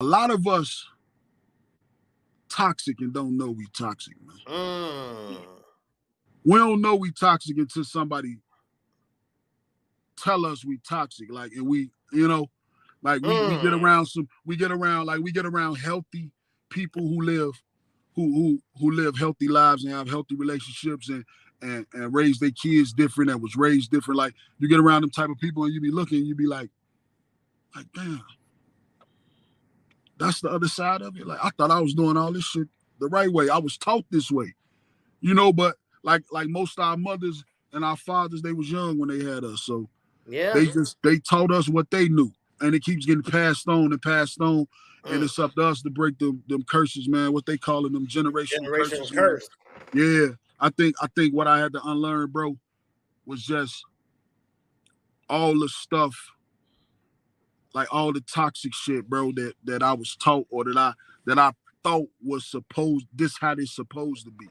a lot of us toxic and don't know we toxic, man. Mm. We don't know we toxic until somebody tell us we toxic. Like, and we, you know, like we, we get Mm. around some, we get around, like we get around healthy people who live, who who who live healthy lives and have healthy relationships and and and raise their kids different and was raised different. Like you get around them type of people and you be looking, you be like, like damn, that's the other side of it. Like I thought I was doing all this shit the right way. I was taught this way, you know. But like like most of our mothers and our fathers, they was young when they had us, so Yeah. they just they taught us what they knew, and it keeps getting passed on and passed on. And Mm. it's up to us to break them them curses, man. What they calling them generational Generation curses. curse. Yeah, I think I think what I had to unlearn, bro, was just all the stuff, like all the toxic shit, bro, that that I was taught or that I that I thought was supposed this how it's supposed to be.